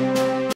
Thank you.